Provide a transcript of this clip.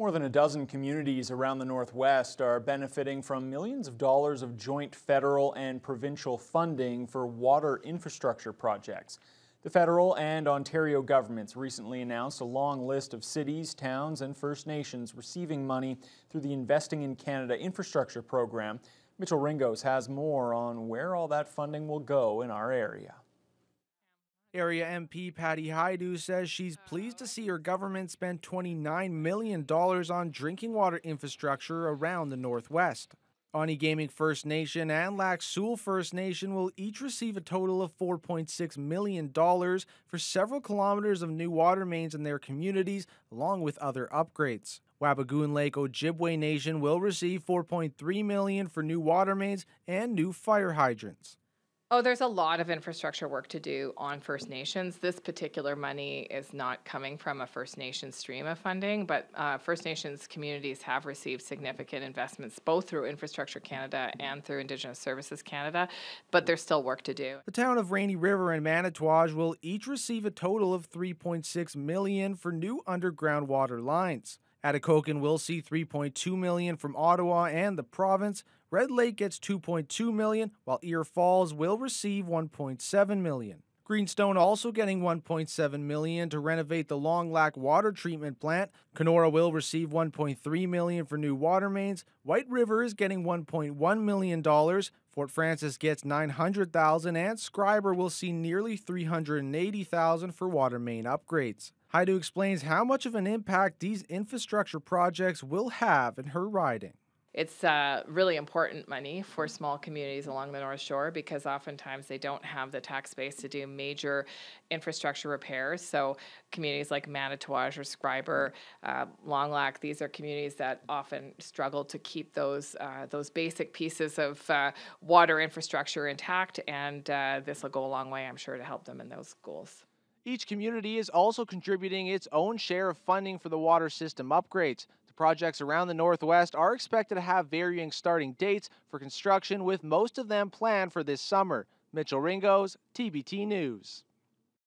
More than a dozen communities around the Northwest are benefiting from millions of dollars of joint federal and provincial funding for water infrastructure projects. The federal and Ontario governments recently announced a long list of cities, towns, and First Nations receiving money through the Investing in Canada infrastructure program. Mitchell Ringos has more on where all that funding will go in our area. Area MP Patty Hajdu says she's pleased to see her government spend $29 million on drinking water infrastructure around the Northwest. Gaming First Nation and Lac Seul First Nation will each receive a total of $4.6 million for several kilometers of new water mains in their communities, along with other upgrades. Wabigoon Lake Ojibwe Nation will receive 4.3 million for new water mains and new fire hydrants. Oh, there's a lot of infrastructure work to do on First Nations. This particular money is not coming from a First Nations stream of funding, but uh, First Nations communities have received significant investments both through Infrastructure Canada and through Indigenous Services Canada, but there's still work to do. The town of Rainy River and Manitouwadge will each receive a total of 3.6 million for new underground water lines. Atikokan will see 3.2 million from Ottawa and the province. Red Lake gets 2.2 million, while Ear Falls will receive 1.7 million. Greenstone also getting 1.7 million to renovate the Long Lac water treatment plant. Kenora will receive 1.3 million for new water mains. White River is getting 1.1 million dollars. Fort Frances gets 900,000 and Schreiber will see nearly 380,000 for water main upgrades. Hajdu explains how much of an impact these infrastructure projects will have in her riding. It's uh, really important money for small communities along the North Shore because oftentimes they don't have the tax base to do major infrastructure repairs. So communities like Manitouwadge or Schreiber, uh, Long Lac, these are communities that often struggle to keep those uh, those basic pieces of uh, water infrastructure intact, and uh, this will go a long way, I'm sure, to help them in those goals. Each community is also contributing its own share of funding for the water system upgrades. Projects around the Northwest are expected to have varying starting dates for construction, with most of them planned for this summer. Mitchell Ringos, TBT News.